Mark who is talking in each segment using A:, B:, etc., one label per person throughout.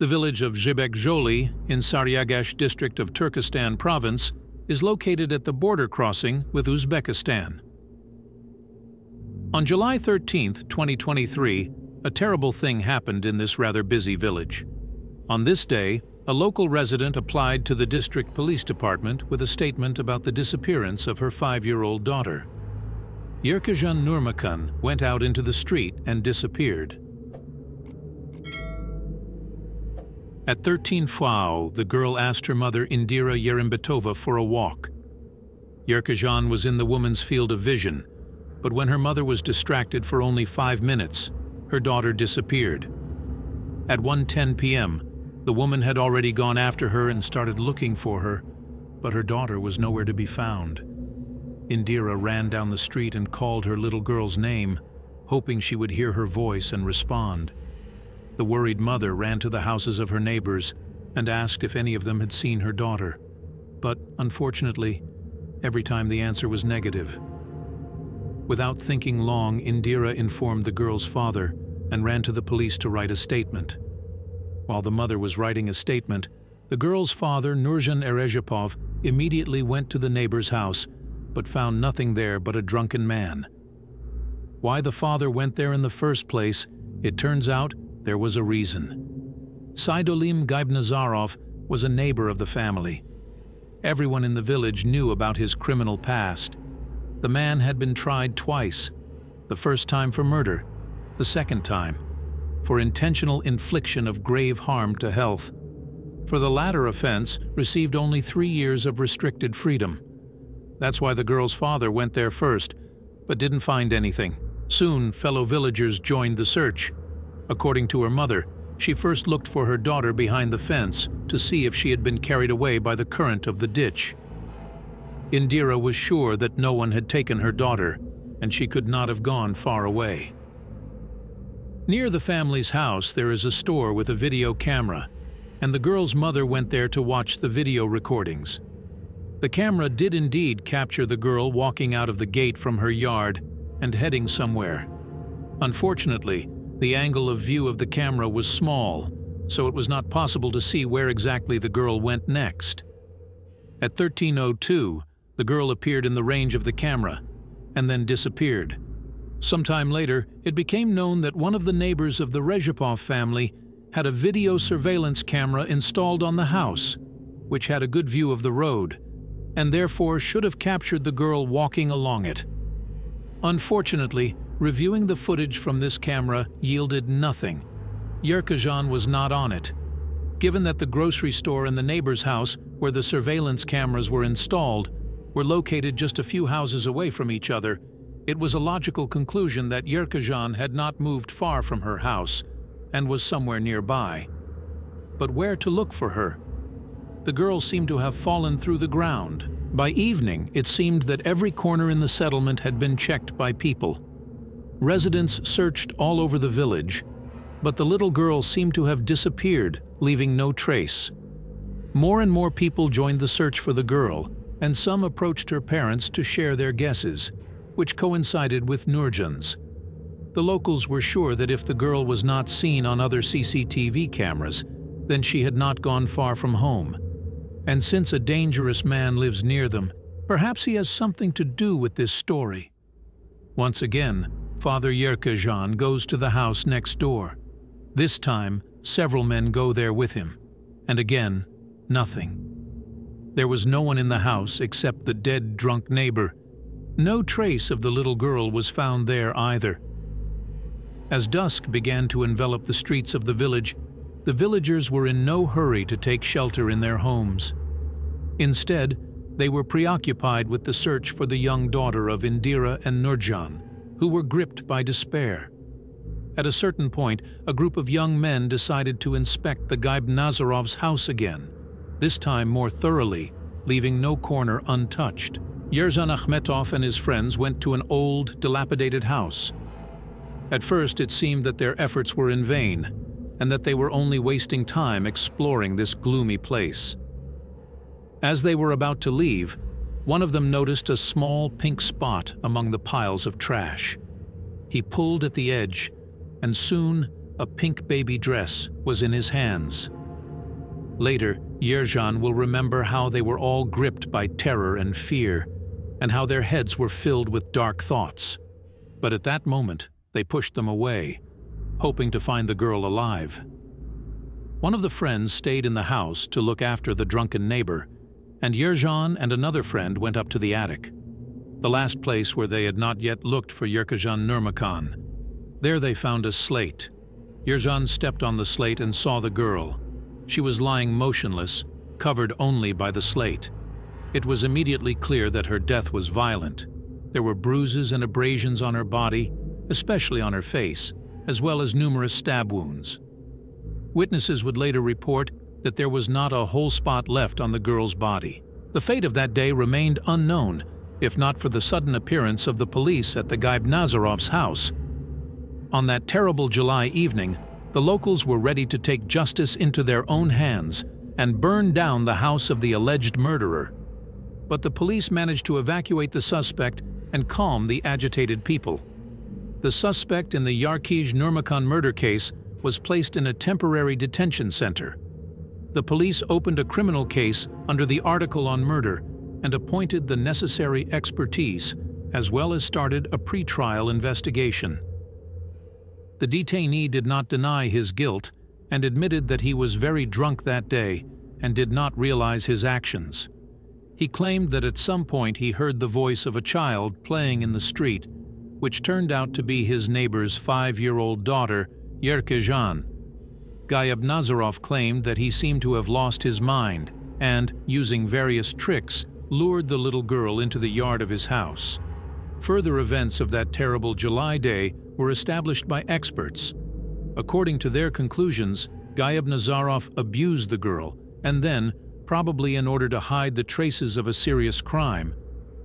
A: The village of Zhibek in Saryagash district of Turkestan province is located at the border crossing with Uzbekistan. On July 13, 2023, a terrible thing happened in this rather busy village. On this day, a local resident applied to the district police department with a statement about the disappearance of her five-year-old daughter. Yerkezhan Nurmakhan went out into the street and disappeared. At 13 Fao, the girl asked her mother Indira Yerembetova for a walk. Yerkezhan was in the woman's field of vision, but when her mother was distracted for only five minutes, her daughter disappeared. At 1.10 p.m., the woman had already gone after her and started looking for her, but her daughter was nowhere to be found. Indira ran down the street and called her little girl's name, hoping she would hear her voice and respond. The worried mother ran to the houses of her neighbors and asked if any of them had seen her daughter. But, unfortunately, every time the answer was negative. Without thinking long, Indira informed the girl's father and ran to the police to write a statement. While the mother was writing a statement, the girl's father, Nurjan Erezhipov, immediately went to the neighbor's house, but found nothing there but a drunken man. Why the father went there in the first place, it turns out there was a reason. Saidolim Gaibnazarov was a neighbor of the family. Everyone in the village knew about his criminal past. The man had been tried twice, the first time for murder, the second time for intentional infliction of grave harm to health. For the latter offense, received only three years of restricted freedom. That's why the girl's father went there first, but didn't find anything. Soon, fellow villagers joined the search. According to her mother, she first looked for her daughter behind the fence to see if she had been carried away by the current of the ditch. Indira was sure that no one had taken her daughter, and she could not have gone far away. Near the family's house there is a store with a video camera, and the girl's mother went there to watch the video recordings. The camera did indeed capture the girl walking out of the gate from her yard and heading somewhere. Unfortunately, the angle of view of the camera was small, so it was not possible to see where exactly the girl went next. At 1302, the girl appeared in the range of the camera and then disappeared. Sometime later, it became known that one of the neighbors of the Rezhipov family had a video surveillance camera installed on the house, which had a good view of the road, and therefore should have captured the girl walking along it. Unfortunately, reviewing the footage from this camera yielded nothing. Yerkezhan was not on it. Given that the grocery store and the neighbor's house, where the surveillance cameras were installed, were located just a few houses away from each other, it was a logical conclusion that Yerkezhan had not moved far from her house and was somewhere nearby. But where to look for her? The girl seemed to have fallen through the ground. By evening, it seemed that every corner in the settlement had been checked by people. Residents searched all over the village, but the little girl seemed to have disappeared, leaving no trace. More and more people joined the search for the girl, and some approached her parents to share their guesses which coincided with Nurjan's. The locals were sure that if the girl was not seen on other CCTV cameras, then she had not gone far from home. And since a dangerous man lives near them, perhaps he has something to do with this story. Once again, Father Yerkezhan goes to the house next door. This time, several men go there with him. And again, nothing. There was no one in the house except the dead drunk neighbor no trace of the little girl was found there either. As dusk began to envelop the streets of the village, the villagers were in no hurry to take shelter in their homes. Instead, they were preoccupied with the search for the young daughter of Indira and Nurjan, who were gripped by despair. At a certain point, a group of young men decided to inspect the Gaib Nazarov's house again, this time more thoroughly, leaving no corner untouched. Yerzhan Akhmetov and his friends went to an old, dilapidated house. At first, it seemed that their efforts were in vain, and that they were only wasting time exploring this gloomy place. As they were about to leave, one of them noticed a small pink spot among the piles of trash. He pulled at the edge, and soon a pink baby dress, was in his hands. Later, Yerzhan will remember how they were all gripped by terror and fear, and how their heads were filled with dark thoughts. But at that moment, they pushed them away, hoping to find the girl alive. One of the friends stayed in the house to look after the drunken neighbor, and Yerzhan and another friend went up to the attic, the last place where they had not yet looked for Yerkezhan Nurmakhan. There they found a slate. Yerzhan stepped on the slate and saw the girl. She was lying motionless, covered only by the slate. It was immediately clear that her death was violent. There were bruises and abrasions on her body, especially on her face, as well as numerous stab wounds. Witnesses would later report that there was not a whole spot left on the girl's body. The fate of that day remained unknown, if not for the sudden appearance of the police at the Gaib Nazarov's house. On that terrible July evening, the locals were ready to take justice into their own hands and burn down the house of the alleged murderer. But the police managed to evacuate the suspect and calm the agitated people. The suspect in the Yarkij Nurmakhan murder case was placed in a temporary detention center. The police opened a criminal case under the article on murder and appointed the necessary expertise, as well as started a pre-trial investigation. The detainee did not deny his guilt and admitted that he was very drunk that day and did not realize his actions. He claimed that at some point he heard the voice of a child playing in the street, which turned out to be his neighbor's five-year-old daughter, Yerkezhan. Gayab Nazarov claimed that he seemed to have lost his mind and, using various tricks, lured the little girl into the yard of his house. Further events of that terrible July day were established by experts. According to their conclusions, Gayab Nazarov abused the girl and then, probably in order to hide the traces of a serious crime,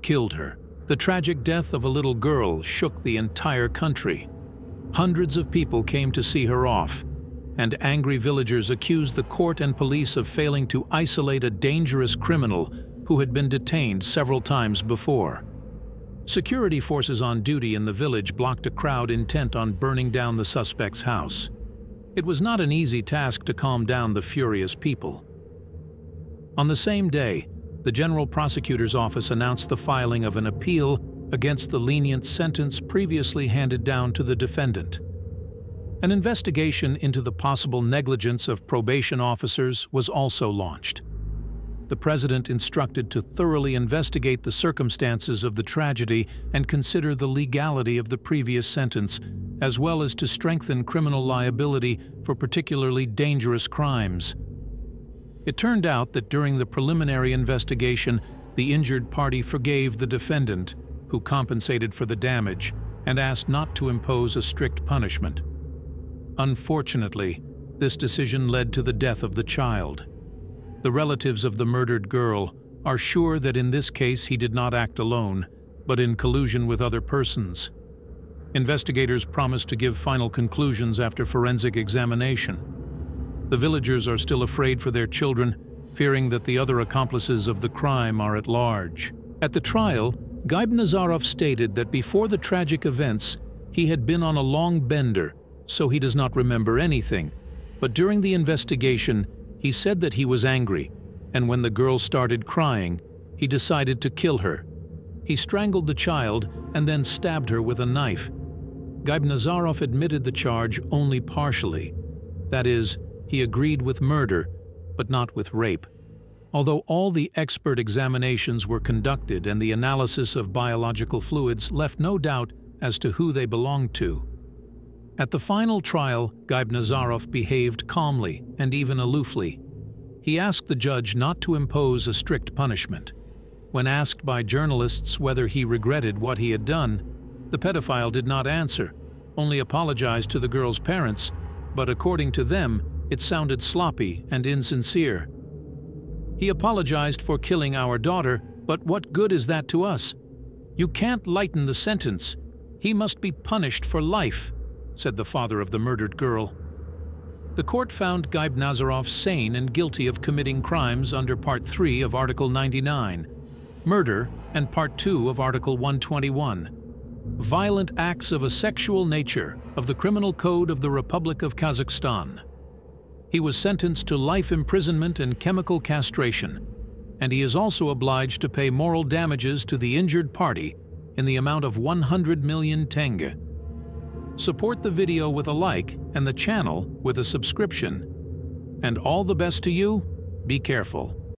A: killed her. The tragic death of a little girl shook the entire country. Hundreds of people came to see her off, and angry villagers accused the court and police of failing to isolate a dangerous criminal who had been detained several times before. Security forces on duty in the village blocked a crowd intent on burning down the suspect's house. It was not an easy task to calm down the furious people. On the same day, the General Prosecutor's Office announced the filing of an appeal against the lenient sentence previously handed down to the defendant. An investigation into the possible negligence of probation officers was also launched the president instructed to thoroughly investigate the circumstances of the tragedy and consider the legality of the previous sentence, as well as to strengthen criminal liability for particularly dangerous crimes. It turned out that during the preliminary investigation, the injured party forgave the defendant, who compensated for the damage, and asked not to impose a strict punishment. Unfortunately, this decision led to the death of the child. The relatives of the murdered girl are sure that in this case he did not act alone, but in collusion with other persons. Investigators promise to give final conclusions after forensic examination. The villagers are still afraid for their children, fearing that the other accomplices of the crime are at large. At the trial, Gaib Nazarov stated that before the tragic events, he had been on a long bender, so he does not remember anything. But during the investigation, he said that he was angry, and when the girl started crying, he decided to kill her. He strangled the child and then stabbed her with a knife. Gaib Nazarov admitted the charge only partially. That is, he agreed with murder, but not with rape. Although all the expert examinations were conducted and the analysis of biological fluids left no doubt as to who they belonged to, at the final trial, Gaib Nazarov behaved calmly and even aloofly. He asked the judge not to impose a strict punishment. When asked by journalists whether he regretted what he had done, the pedophile did not answer, only apologized to the girl's parents, but according to them, it sounded sloppy and insincere. He apologized for killing our daughter, but what good is that to us? You can't lighten the sentence. He must be punished for life said the father of the murdered girl. The court found Gaib Nazarov sane and guilty of committing crimes under Part 3 of Article 99, murder, and Part 2 of Article 121. violent acts of a sexual nature of the Criminal Code of the Republic of Kazakhstan. He was sentenced to life imprisonment and chemical castration, and he is also obliged to pay moral damages to the injured party in the amount of 100 million tenge. Support the video with a like and the channel with a subscription. And all the best to you, be careful.